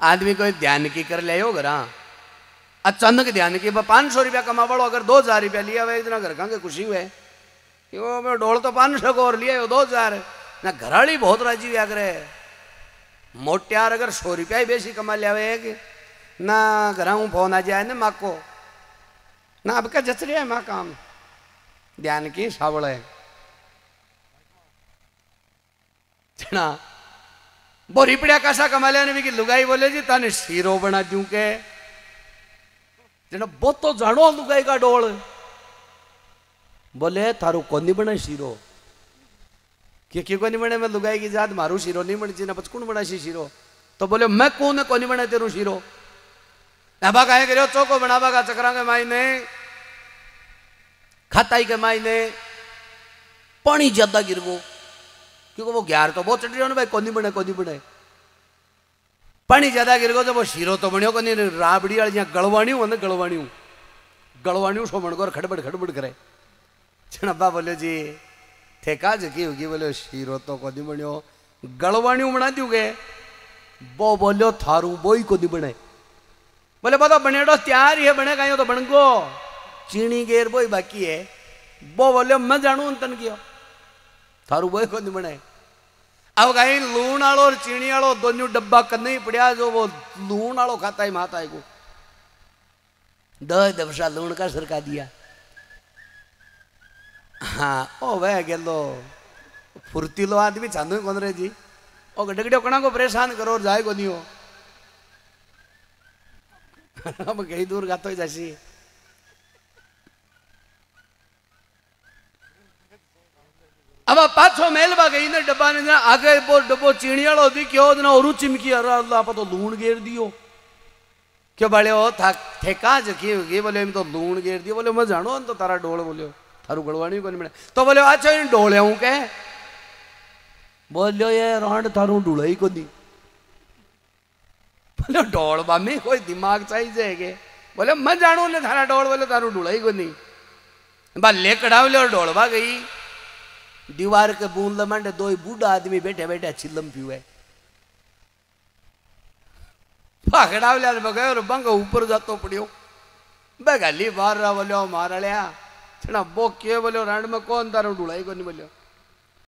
आदमी कोई ध्यान की कर ले हो घरा। अचानक ध्यान की पाँच सौ रुपया कमा पड़ो अगर दो हज़ार रुपया लिया हुआ इतना घर के खुशी हुए? कि मैं डोल तो पाँच सौ को और लिया हो दो हज़ार ना घराड़ी बहुत राज़ी हुआ करे। मोटियार अगर सौ रुपया ही बेसी कमा लिया हुआ है कि, ना घर हूँ फ़ोन आ जाए ना माँ को ना क्या जच रहा है माँ काम? ध्यान की सावड़ है। બોરીપડ્યા કાસા કમાલ્યાને બીકી લુગાઈ બોલે છે તાને શીરો બનાજું કે જેને બોતો જાણો લુગાઈ કા ડોળ બોલે તારું કોની બને શીરો કે કે કોની બને મેં લુગાઈ કી જાત મારું શીરો નહીં બને છે પછી કોણ બનાશે શીરો તો બોલે મેં કોને કોની બને તેરું શીરો નાભા કાંઈ કર્યો ચોકો બનાવા કા ચકરા કે માઈને ખાતાઈ કે માઈને પાણી જ્યાદા ગીરવું क्योंकि वो ग्यार तो बहुत चढ़ रही भाई, कोनी बने कोनी बने पानी ज़्यादा गिर गो तो वो शीरो तो बनियो, कोनी राबड़ी वाली जहाँ गलवाणी हो ना गलवाणी गलवाणी सो मन को खड़बड़ खड़बड़ करे। छनब्बा बोले, जी, ठेका जकी होगी, बोले, शीरो तो कोनी बनियो गलवाणी बना दूगे वो बोलो, थारू बोई को नहीं बने। बोले बता बनेडो, तैयार ही है, बने कहीं तो बन गो चीनी गेर बोई बाकी है। वो बोले, मैं जानू तन कियो। थारू बोई को नहीं बने। अब कहीं लूण आलो और चीनी आलो दोनों डब्बा करने ही पड़ा जो वो लूण आलो खाता ही माता है को दस दफसा लूण का सरका दिया हाँ ओ वह गेलो फुर्तीलो आदमी चांदू कौन रे जी ओ गडगड़ियो कणा को परेशान करो और जाए को नहीं हो अब कहीं दूर गातो जासी अब पाछो मेलवा गई ने डब्बा ने आगे वो डब्बो चीणियाड़ो दी, क्यों ना और चिमकी, अरे अल्लाह, आप तो लूण गेर दियो। क्यों बड़े हो था, ठेका जकी होगी बोले तो लूण गेर दियो, बोले, मैं जानो तो तारा डोल बोलियो थारू गड़वाणी को मिले। तो बोले अच्छा इन डोले हूँ के बोलियो ये रांड थारू डुड़ाई को बोले, डोल बामी कोई दिमाग चाहिए जाएगे। बोले, मैं जानू ने थारा डोल बोले, थारू डुड़ाई को नहीं दीवार के बूंद लमंडे, दो बूढ़ा आदमी बैठे बैठे चिल्लम पीवे। भागड़ा लिया बगैर और बंग ऊपर जातो पड़ियो। बगाली बार रहा बोलो मार लिया बो के बोलो रण में कौन तारो डुलाई को नहीं बोलियो।